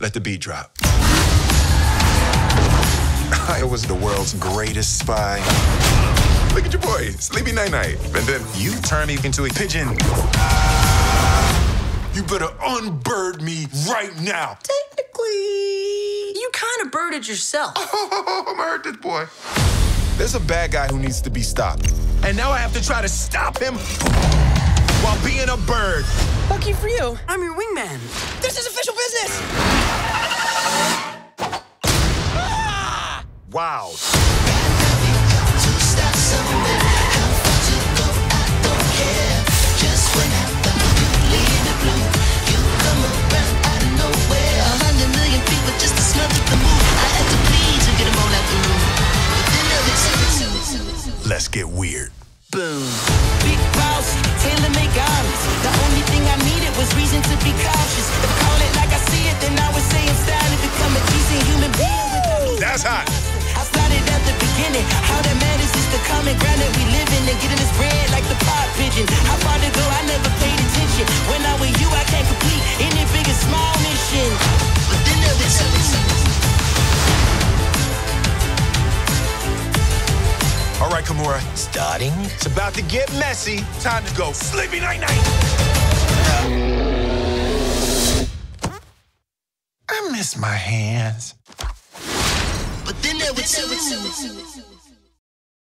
Let the beat drop. I was the world's greatest spy. Look at your boy, Sleepy Night Night. And then you turn me into a pigeon. You better unbird me right now. Technically, you kind of birded yourself. Oh, I'm hurt this boy. There's a bad guy who needs to be stopped. And now I have to try to stop him while being a bird. Lucky for you, I'm your wingman. This is Wow. Let's get weird. Boom. Big boss, tailor make. The only thing I needed was reason to be cautious. If I call it like I see it, then I would say I'm styling become a decent human being That's hot. And getting this bread like the pot pigeon. How far to go? I never paid attention. When I'm with you, I can't complete any big or small mission. But then there was All right, Kimura. Starting. It's about to get messy. Time to go. Sleepy night night. I miss my hands. But then there were two.